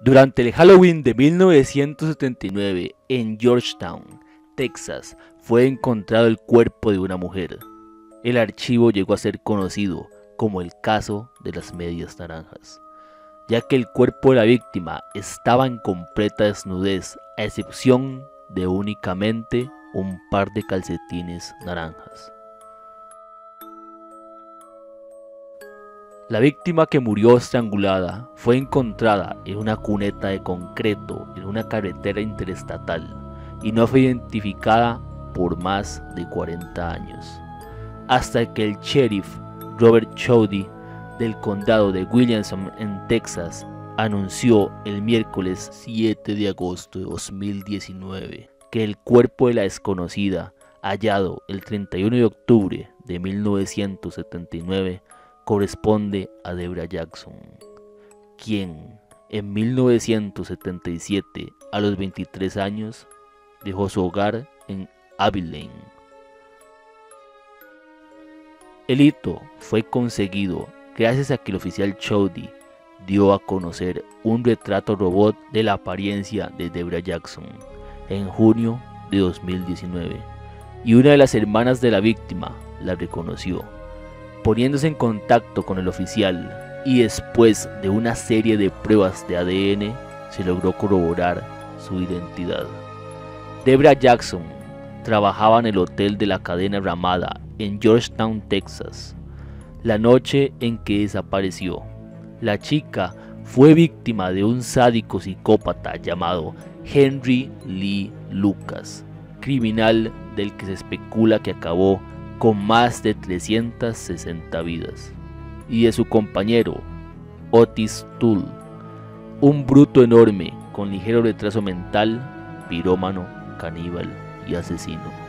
Durante el Halloween de 1979 en Georgetown, Texas, fue encontrado el cuerpo de una mujer. El archivo llegó a ser conocido como el caso de las medias naranjas, ya que el cuerpo de la víctima estaba en completa desnudez, a excepción de únicamente un par de calcetines naranjas. La víctima que murió estrangulada fue encontrada en una cuneta de concreto en una carretera interestatal y no fue identificada por más de 40 años, hasta que el sheriff Robert Chowdy del condado de Williamson en Texas anunció el miércoles 7 de agosto de 2019 que el cuerpo de la desconocida, hallado el 31 de octubre de 1979, corresponde a Debra Jackson, quien en 1977, a los 23 años, dejó su hogar en Abilene. El hito fue conseguido gracias a que el oficial Chowdy dio a conocer un retrato robot de la apariencia de Debra Jackson en junio de 2019 y una de las hermanas de la víctima la reconoció poniéndose en contacto con el oficial y después de una serie de pruebas de ADN se logró corroborar su identidad. Debra Jackson trabajaba en el hotel de la cadena Ramada en Georgetown, Texas, la noche en que desapareció. La chica fue víctima de un sádico psicópata llamado Henry Lee Lucas, criminal del que se especula que acabó con más de 360 vidas, y de su compañero Otis Tull, un bruto enorme con ligero retraso mental, pirómano, caníbal y asesino.